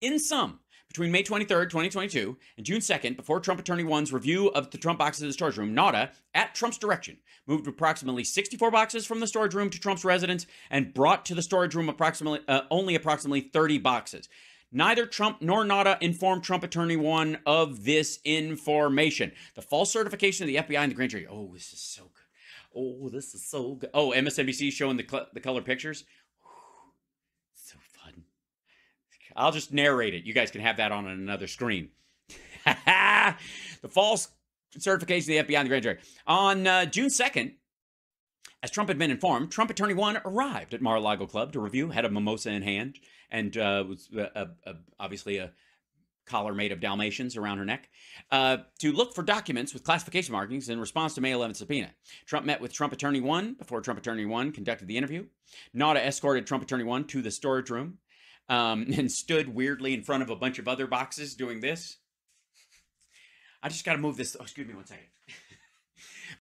In sum, between May 23rd, 2022 and June 2nd, before Trump Attorney One's review of the Trump boxes in the storage room, NAUTA, at Trump's direction, moved approximately 64 boxes from the storage room to Trump's residence and brought to the storage room approximately uh, only approximately 30 boxes. Neither Trump nor NAUTA informed Trump Attorney One of this information. The false certification of the FBI and the grand jury. Oh, this is so good. Oh, this is so good. Oh, MSNBC showing the cl- the color pictures. I'll just narrate it. You guys can have that on another screen. the false certification of the FBI and the grand jury. On uh, June 2nd, as Trump had been informed, Trump Attorney One arrived at Mar-a-Lago Club to review, had a mimosa in hand, and uh, was uh, obviously a collar made of Dalmatians around her neck, uh, to look for documents with classification markings in response to May 11th subpoena. Trump met with Trump Attorney 1 before Trump Attorney 1 conducted the interview. NAUTA escorted Trump Attorney 1 to the storage room um, and stood weirdly in front of a bunch of other boxes doing this. I just got to move this. Oh, excuse me one second.